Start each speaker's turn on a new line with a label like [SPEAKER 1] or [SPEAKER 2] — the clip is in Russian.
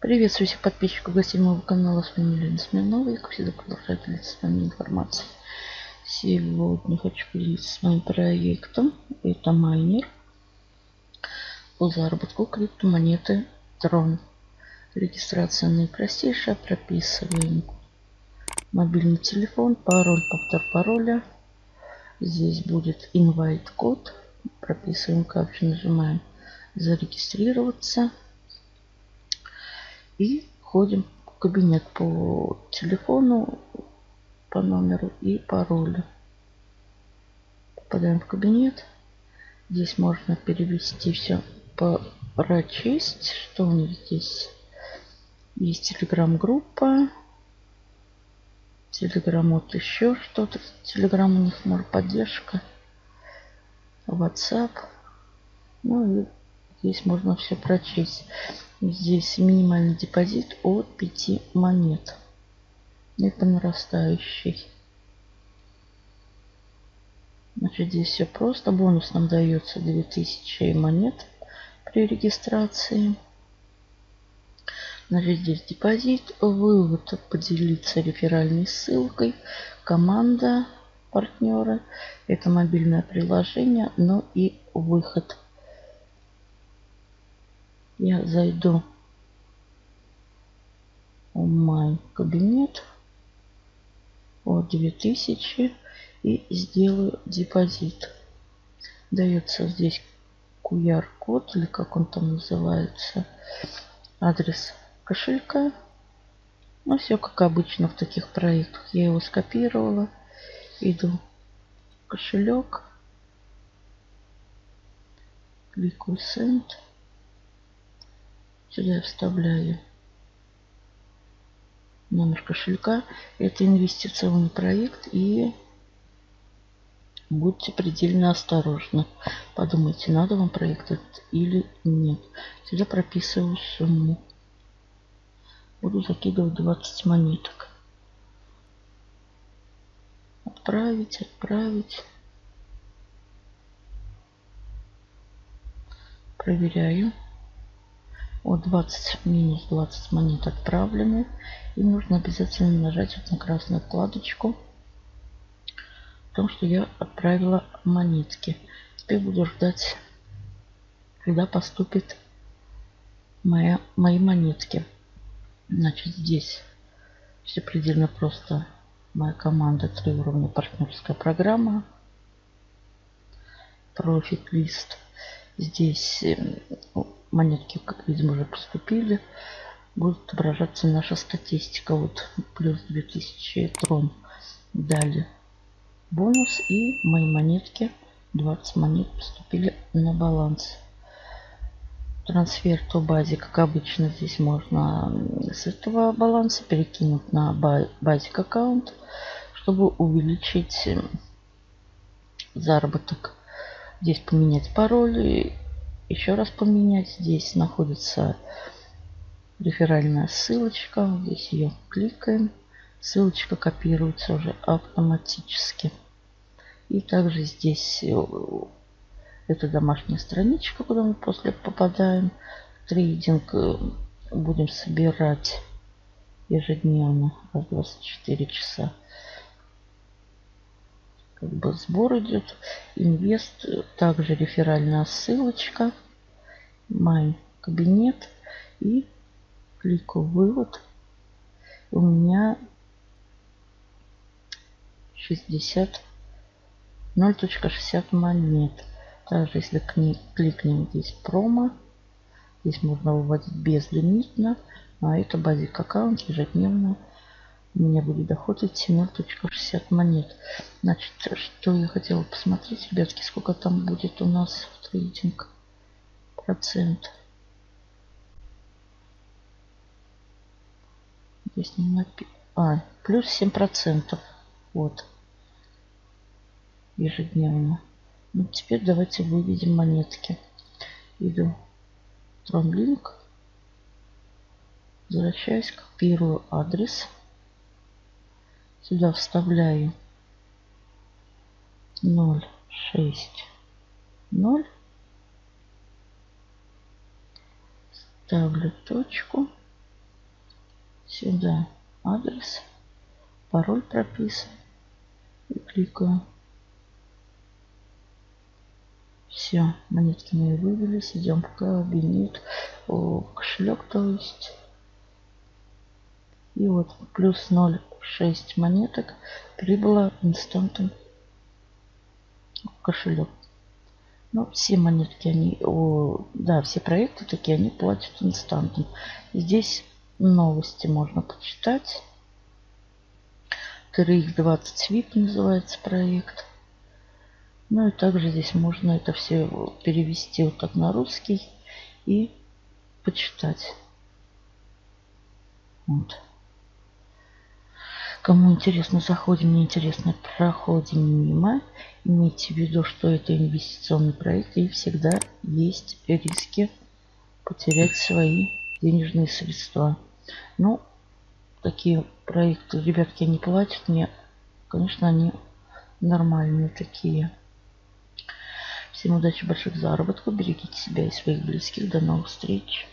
[SPEAKER 1] Приветствую всех подписчиков гостей моего канала. С вами Елена Смирнова. И, как всегда, продолжаю делиться с вами информацией. Сегодня хочу поделиться с вами проектом. Это майнер по заработку криптомонеты Tron. Регистрация наипростейшая. Прописываем мобильный телефон, пароль, повтор пароля. Здесь будет invite код. Прописываем капчу, нажимаем зарегистрироваться. И входим в кабинет по телефону, по номеру и паролю. Попадаем в кабинет. Здесь можно перевести все прочесть. Что у них здесь? Есть телеграм-группа. Телеграм вот еще что-то. Телеграм у них может поддержка. WhatsApp. Ну и здесь можно все прочесть. Здесь минимальный депозит от 5 монет. Это нарастающий. Значит, здесь все просто. Бонус нам дается 2000 монет при регистрации. Значит, здесь депозит, вывод, поделиться реферальной ссылкой, команда партнера. Это мобильное приложение, но и выход я зайду в мой кабинет от 2000 и сделаю депозит. Дается здесь QR-код или как он там называется, адрес кошелька. Ну, все как обычно в таких проектах. Я его скопировала. Иду в кошелек. Кликаю Send. Сюда я вставляю номер кошелька. Это инвестиционный проект и будьте предельно осторожны. Подумайте, надо вам проект этот или нет. Сюда прописываю сумму. Буду закидывать 20 монеток. Отправить, отправить. Проверяю. Вот 20 минус 20 монет отправлены. И нужно обязательно нажать вот на красную вкладочку. В том, что я отправила монетки. Теперь буду ждать, когда поступит моя, мои монетки. Значит, здесь все предельно просто. Моя команда три уровня партнерская программа. Профит лист. Здесь эм, монетки, как видим, уже поступили. Будет отображаться наша статистика. Вот плюс 2000 трон дали бонус. И мои монетки, 20 монет поступили на баланс. Трансфер то базе, как обычно, здесь можно с этого баланса перекинуть на базик аккаунт, чтобы увеличить заработок. Здесь поменять пароль еще раз поменять. Здесь находится реферальная ссылочка. Здесь ее кликаем. Ссылочка копируется уже автоматически. И также здесь э, это домашняя страничка, куда мы после попадаем. Трейдинг э, будем собирать ежедневно раз 24 часа как бы сбор идет. Инвест, также реферальная ссылочка. Мой кабинет. И кликаю вывод. У меня 60 0.60 монет. Также если кликнем здесь промо, здесь можно выводить безлимитно. А это базик аккаунт ежедневно меня будет доход идти 0.60 монет. Значит, что я хотела посмотреть, ребятки, сколько там будет у нас в трейдинг процент. Здесь не напи... А, плюс 7 процентов. Вот. Ежедневно. Ну, теперь давайте выведем монетки. Иду TronLink. Возвращаюсь, копирую адрес. Сюда вставляю 0, 6, 0. Ставлю точку. Сюда адрес, пароль прописан. И кликаю. Все, монетки мои вывелись. Идем пока объединит кошелек, то есть. И вот плюс 0,6 монеток прибыло инстантом кошелек. Ну, все монетки, они, о, да, все проекты такие, они платят инстантом. Здесь новости можно почитать. TRX20 SWIP называется проект. Ну и также здесь можно это все перевести вот так на русский и почитать. Вот. Кому интересно, заходим, не интересно, проходим мимо. Имейте в виду, что это инвестиционный проект и всегда есть риски потерять свои денежные средства. Ну, такие проекты, ребятки, они платят мне. Конечно, они нормальные такие. Всем удачи, больших заработков. Берегите себя и своих близких. До новых встреч.